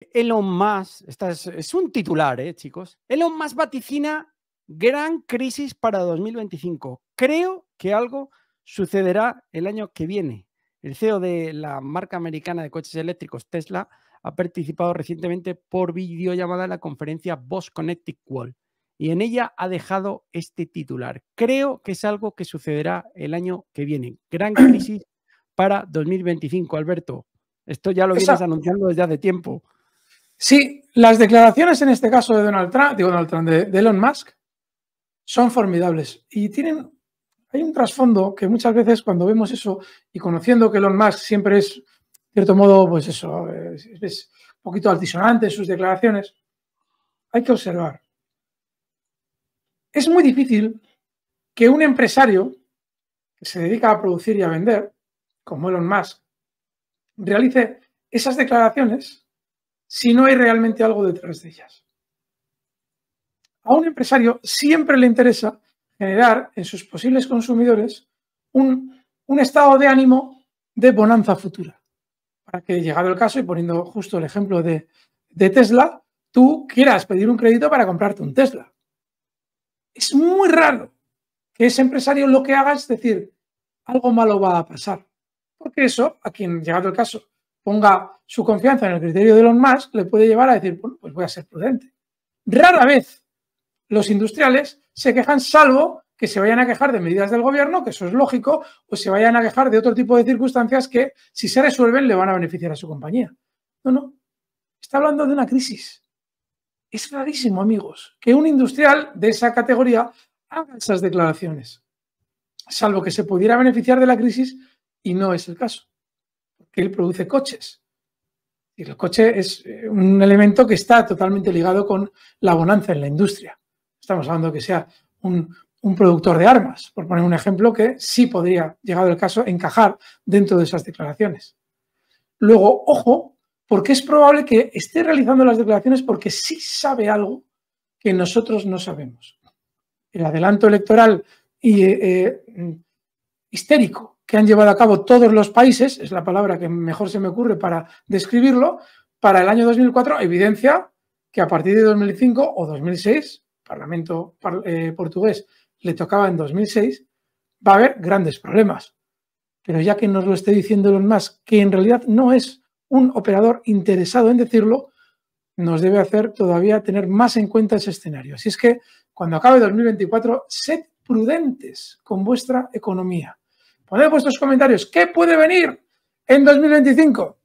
Elon Musk, esta es, es un titular, ¿eh, chicos? Elon Musk vaticina gran crisis para 2025. Creo que algo sucederá el año que viene. El CEO de la marca americana de coches eléctricos Tesla ha participado recientemente por videollamada en la conferencia Boss Connected World y en ella ha dejado este titular. Creo que es algo que sucederá el año que viene. Gran crisis para 2025, Alberto. Esto ya lo vienes anunciando desde hace tiempo. Sí, las declaraciones en este caso de Donald Trump, digo Donald Trump, de, Elon Musk, son formidables y tienen, hay un trasfondo que muchas veces cuando vemos eso y conociendo que Elon Musk siempre es, cierto modo, pues eso, es, un poquito altisonante en sus declaraciones, hay que observar. Es muy difícil que un empresario que se dedica a producir y a vender, como Elon Musk, realice esas declaraciones si no hay realmente algo detrás de ellas. A un empresario siempre le interesa generar en sus posibles consumidores un, estado de ánimo de bonanza futura. Para que, llegado el caso, y poniendo justo el ejemplo de, de Tesla, tú quieras pedir un crédito para comprarte un Tesla. Es muy raro que ese empresario lo que haga es decir, algo malo va a pasar. Porque eso, a quien, llegado el caso, ponga su confianza en el criterio de Elon Musk, le puede llevar a decir, bueno, pues voy a ser prudente. Rara vez los industriales se quejan, salvo que se vayan a quejar de medidas del gobierno, que eso es lógico, o se vayan a quejar de otro tipo de circunstancias que, si se resuelven, le van a beneficiar a su compañía. No, no. Está hablando de una crisis. Es rarísimo, amigos, que un industrial de esa categoría haga esas declaraciones, salvo que se pudiera beneficiar de la crisis y no es el caso, él produce coches. Y el coche es eh, un elemento que está totalmente ligado con la bonanza en la industria. Estamos hablando que sea un, productor de armas, por poner un ejemplo que sí podría, llegado el caso, encajar dentro de esas declaraciones. Luego, ojo, porque es probable que esté realizando las declaraciones porque sí sabe algo que nosotros no sabemos. El adelanto electoral y, eh, eh, histérico que han llevado a cabo todos los países, es la palabra que mejor se me ocurre para describirlo, para el año 2004 evidencia que a partir de 2005 o 2006 Parlamento eh, portugués le tocaba en 2006, va a haber grandes problemas. Pero ya que nos lo esté diciendo Elon Musk, que en realidad no es un operador interesado en decirlo, nos debe hacer todavía tener más en cuenta ese escenario. Así es que cuando acabe 2024, sed prudentes con vuestra economía. Poned vuestros comentarios. ¿Qué puede venir en 2025?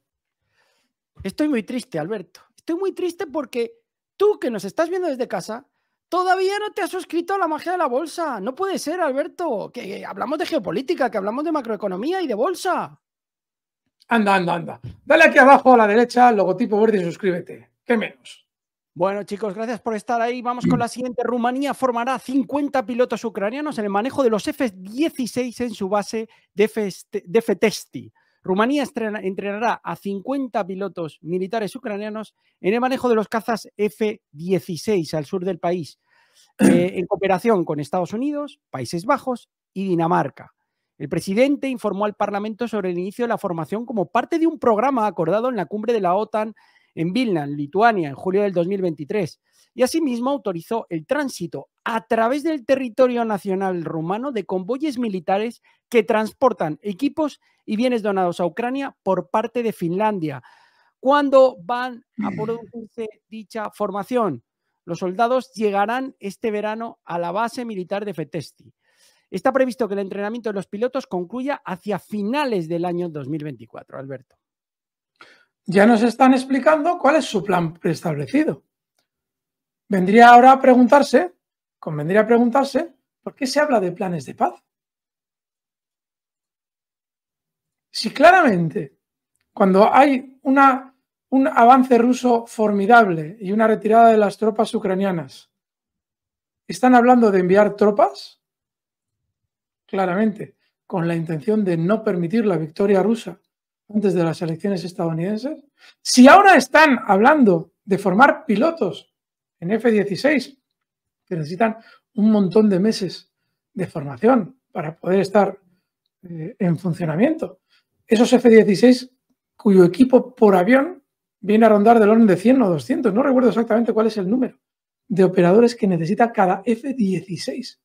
Estoy muy triste, Alberto. Estoy muy triste porque tú que nos estás viendo desde casa, Todavía no te has suscrito a la magia de la bolsa. No puede ser, Alberto. Que hablamos de geopolítica, que hablamos de macroeconomía y de bolsa. Anda, anda, anda. Dale aquí abajo a la derecha, logotipo verde y suscríbete. ¿Qué menos? Bueno, chicos, gracias por estar ahí. Vamos con la siguiente. Rumanía formará 50 pilotos ucranianos en el manejo de los F-16 en su base de Fetesti. Rumanía entrenará a 50 pilotos militares ucranianos en el manejo de los cazas F-16 al sur del país. Eh, en cooperación con Estados Unidos, Países Bajos y Dinamarca. El presidente informó al Parlamento sobre el inicio de la formación como parte de un programa acordado en la cumbre de la OTAN en Vilna, Lituania, en julio del 2023, y asimismo autorizó el tránsito a través del territorio nacional rumano de convoyes militares que transportan equipos y bienes donados a Ucrania por parte de Finlandia. ¿Cuándo van a producirse dicha formación? Los soldados llegarán este verano a la base militar de Fetesti. Está previsto que el entrenamiento de los pilotos concluya hacia finales del año 2024, Alberto. Ya nos están explicando cuál es su plan preestablecido. Vendría ahora a preguntarse, convendría preguntarse, ¿por qué se habla de planes de paz? Si claramente, cuando hay una un avance ruso formidable y una retirada de las tropas ucranianas. ¿Están hablando de enviar tropas? Claramente, con la intención de no permitir la victoria rusa antes de las elecciones estadounidenses. Si ahora están hablando de formar pilotos en F-16, que necesitan un montón de meses de formación para poder estar eh, en funcionamiento, esos F-16 cuyo equipo por avión viene a rondar del orden de 100 o 200, no recuerdo exactamente cuál es el número de operadores que necesita cada F-16.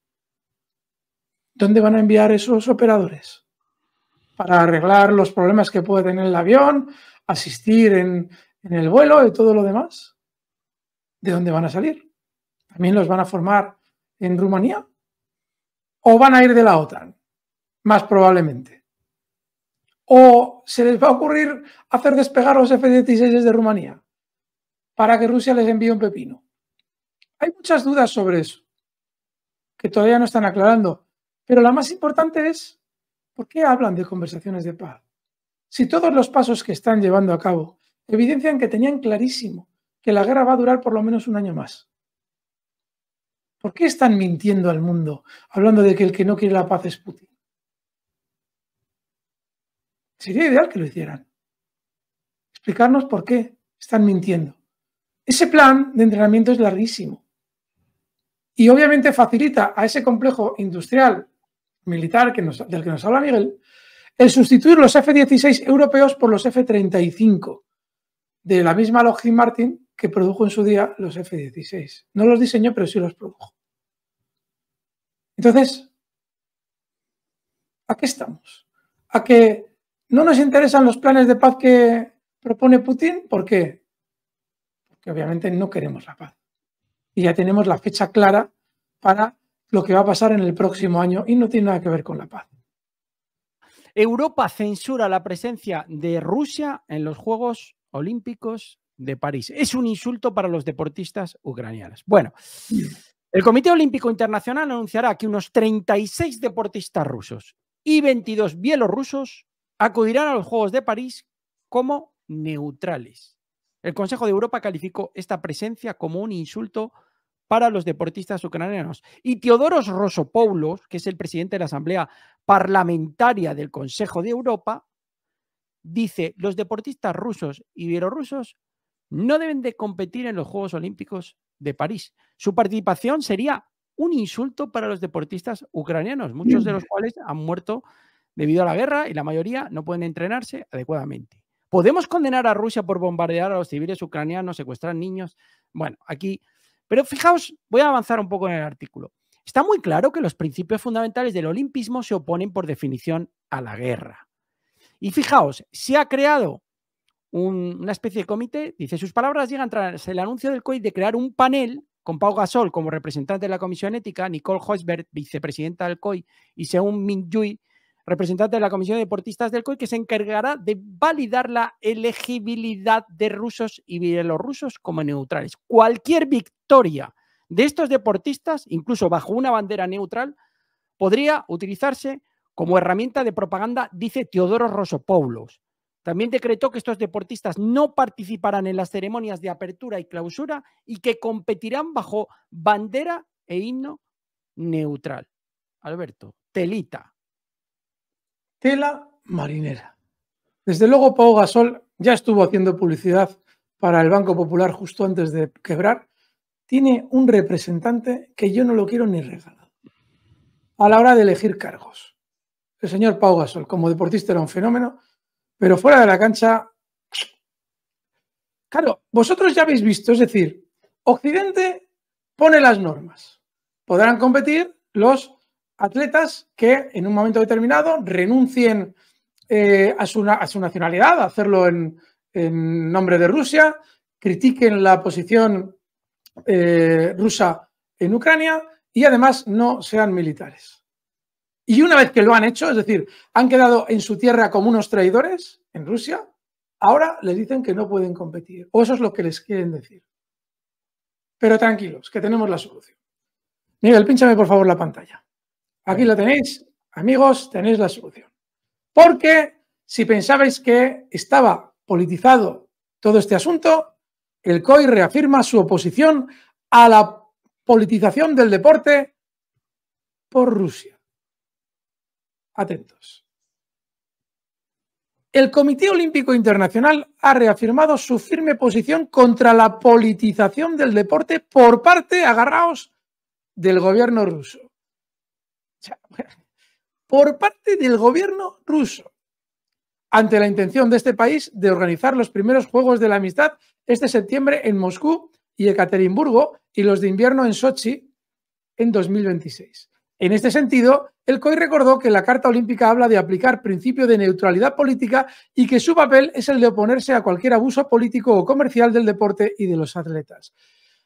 ¿Dónde van a enviar esos operadores? Para arreglar los problemas que puede tener el avión, asistir en, el vuelo y todo lo demás. ¿De dónde van a salir? ¿También los van a formar en Rumanía? ¿O van a ir de la OTAN? Más probablemente. ¿O se les va a ocurrir hacer despegar los F-16 desde Rumanía para que Rusia les envíe un pepino? Hay muchas dudas sobre eso que todavía no están aclarando, pero la más importante es, ¿por qué hablan de conversaciones de paz? Si todos los pasos que están llevando a cabo evidencian que tenían clarísimo que la guerra va a durar por lo menos un año más. ¿Por qué están mintiendo al mundo hablando de que el que no quiere la paz es Putin? Sería ideal que lo hicieran. Explicarnos por qué están mintiendo. Ese plan de entrenamiento es larguísimo. Y obviamente facilita a ese complejo industrial militar que del que nos habla Miguel el sustituir los F-16 europeos por los F-35 de la misma Lockheed Martin que produjo en su día los F-16. No los diseñó, pero sí los produjo. Entonces, ¿a qué estamos? ¿A que no nos interesan los planes de paz que propone Putin? ¿Por qué? Porque obviamente no queremos la paz y ya tenemos la fecha clara para lo que va a pasar en el próximo año y no tiene nada que ver con la paz. Europa censura la presencia de Rusia en los Juegos Olímpicos de París. Es un insulto para los deportistas ucranianos. Bueno, el Comité Olímpico Internacional anunciará que unos 36 deportistas rusos y 22 bielorrusos acudirán a los Juegos de París como neutrales. El Consejo de Europa calificó esta presencia como un insulto para los deportistas ucranianos. Y Teodoros Rosopoulos, que es el presidente de la Asamblea Parlamentaria del Consejo de Europa, dice, los deportistas rusos y bielorrusos no deben de competir en los Juegos Olímpicos de París. Su participación sería un insulto para los deportistas ucranianos, muchos de los cuales han muerto debido a la guerra y la mayoría no pueden entrenarse adecuadamente. ¿Podemos condenar a Rusia por bombardear a los civiles ucranianos, secuestrar niños? Bueno, aquí pero fijaos, voy a avanzar un poco en el artículo. Está muy claro que los principios fundamentales del olimpismo se oponen por definición a la guerra. Y fijaos, se ha creado una especie de comité, dice, sus palabras llegan tras el anuncio del COI de crear un panel con Pau Gasol como representante de la Comisión Ética, Nicole Hoisberg, vicepresidenta del COI, y Seung Min Yui, representante de la Comisión de Deportistas del COI, que se encargará de validar la elegibilidad de rusos y bielorrusos como neutrales. Cualquier victoria de estos deportistas, incluso bajo una bandera neutral, podría utilizarse como herramienta de propaganda, dice Teodoro Rosopoulos. También decretó que estos deportistas no participarán en las ceremonias de apertura y clausura y que competirán bajo bandera e himno neutral. Alberto, telita tela marinera. Desde luego, Pau Gasol ya estuvo haciendo publicidad para el Banco Popular justo antes de quebrar. Tiene un representante que yo no lo quiero ni regalado. A la hora de elegir cargos. El señor Pau Gasol, como deportista, era un fenómeno, pero fuera de la cancha. Claro, vosotros ya habéis visto, es decir, Occidente pone las normas. Podrán competir los atletas que en un momento determinado renuncien eh, a, su, nacionalidad, a hacerlo en, nombre de Rusia, critiquen la posición eh, rusa en Ucrania y además no sean militares. Y una vez que lo han hecho, es decir, han quedado en su tierra como unos traidores en Rusia, ahora les dicen que no pueden competir. O eso es lo que les quieren decir. Pero tranquilos, que tenemos la solución. Miguel, pínchame por favor la pantalla. Aquí lo tenéis, amigos, tenéis la solución. Porque si pensabais que estaba politizado todo este asunto, el COI reafirma su oposición a la politización del deporte por Rusia. Atentos. El Comité Olímpico Internacional ha reafirmado su firme posición contra la politización del deporte por parte, agarraos, del gobierno ruso por parte del gobierno ruso. ante la intención de este país de organizar los primeros Juegos de la Amistad este septiembre en Moscú y Ekaterimburgo y los de invierno en Sochi en 2026. En este sentido, el COI recordó que la Carta Olímpica habla de aplicar principio de neutralidad política y que su papel es el de oponerse a cualquier abuso político o comercial del deporte y de los atletas.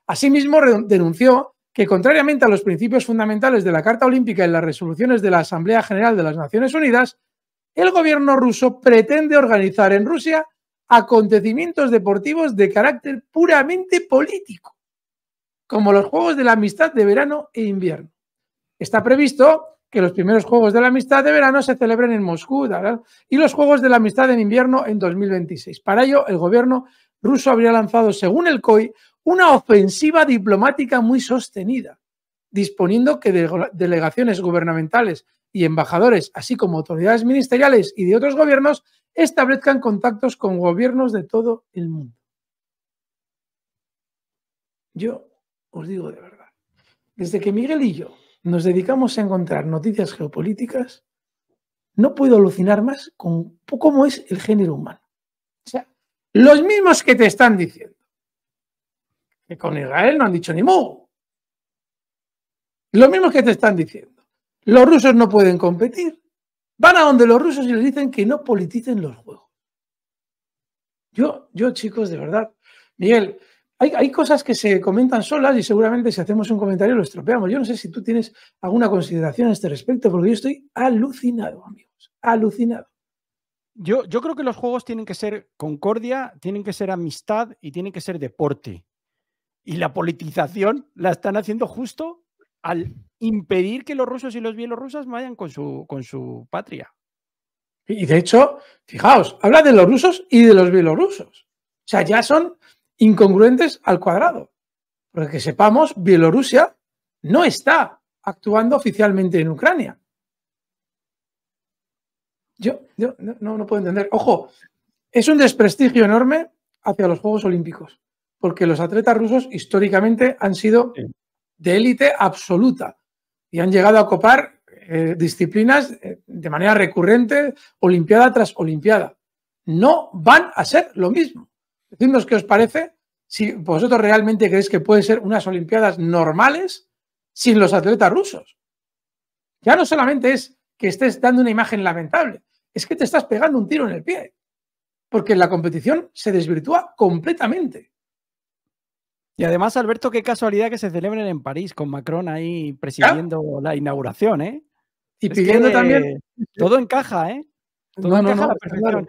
Asimismo, denunció que, contrariamente a los principios fundamentales de la Carta Olímpica y las resoluciones de la Asamblea General de las Naciones Unidas, el gobierno ruso pretende organizar en Rusia acontecimientos deportivos de carácter puramente político, como los Juegos de la Amistad de verano e invierno. Está previsto que los primeros Juegos de la Amistad de verano se celebren en Moscú y los Juegos de la Amistad en invierno en 2026. Para ello, el gobierno ruso habría lanzado, según el COI, una ofensiva diplomática muy sostenida, disponiendo que delegaciones gubernamentales y embajadores, así como autoridades ministeriales y de otros gobiernos, establezcan contactos con gobiernos de todo el mundo. Yo os digo de verdad, desde que Miguel y yo nos dedicamos a encontrar noticias geopolíticas, no puedo alucinar más con cómo es el género humano. O sea, los mismos que te están diciendo que con Israel no han dicho ni mu. Los mismos que te están diciendo los rusos no pueden competir. Van a donde los rusos y les dicen que no politicen los juegos. Yo, yo chicos, de verdad, Miguel, hay, hay, cosas que se comentan solas y seguramente si hacemos un comentario lo estropeamos. Yo no sé si tú tienes alguna consideración a este respecto, porque yo estoy alucinado, amigos, alucinado. Yo, yo creo que los juegos tienen que ser concordia, tienen que ser amistad y tienen que ser deporte. Y la politización la están haciendo justo al impedir que los rusos y los bielorrusos vayan con su, con su patria. Y de hecho, fijaos, habla de los rusos y de los bielorrusos. O sea, ya son incongruentes al cuadrado. Porque que sepamos, Bielorrusia no está actuando oficialmente en Ucrania. Yo, no, no, puedo entender. Ojo, es un desprestigio enorme hacia los Juegos Olímpicos, porque los atletas rusos históricamente han sido de élite absoluta y han llegado a copar eh, disciplinas eh, de manera recurrente, olimpiada tras olimpiada. No van a ser lo mismo. Decidnos qué os parece, si vosotros realmente creéis que pueden ser unas olimpiadas normales sin los atletas rusos. Ya no solamente es que estés dando una imagen lamentable, es que te estás pegando un tiro en el pie, porque la competición se desvirtúa completamente. Y además, Alberto, qué casualidad que se celebren en París con Macron ahí presidiendo la inauguración, ¿eh? Y pidiendo también. Todo encaja, ¿eh? Todo encaja a la perfección.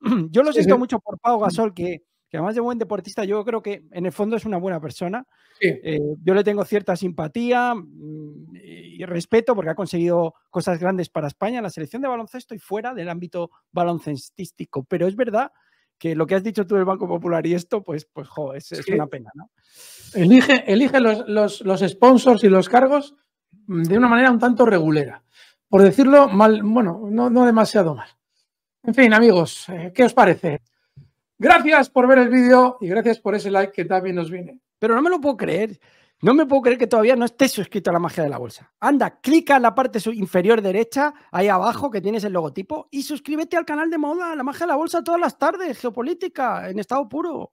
Yo lo siento mucho por Pau Gasol, que, además de buen deportista, yo creo que en el fondo es una buena persona. Eh, yo le tengo cierta simpatía mm, y respeto porque ha conseguido cosas grandes para España, la selección de baloncesto y fuera del ámbito baloncestístico. Pero es verdad que lo que has dicho tú del Banco Popular y esto, pues, pues jo, es, una pena, ¿no? Elige, elige los, los, sponsors y los cargos de una manera un tanto regulera. Por decirlo mal, bueno, no, no demasiado mal. En fin, amigos, eh, ¿qué os parece? Gracias por ver el vídeo y gracias por ese like que también nos viene. Pero no me lo puedo creer. No me puedo creer que todavía no estés suscrito a la magia de la bolsa. Anda, clica en la parte inferior derecha, ahí abajo que tienes el logotipo, y suscríbete al canal de moda, la magia de la bolsa todas las tardes, geopolítica, en estado puro.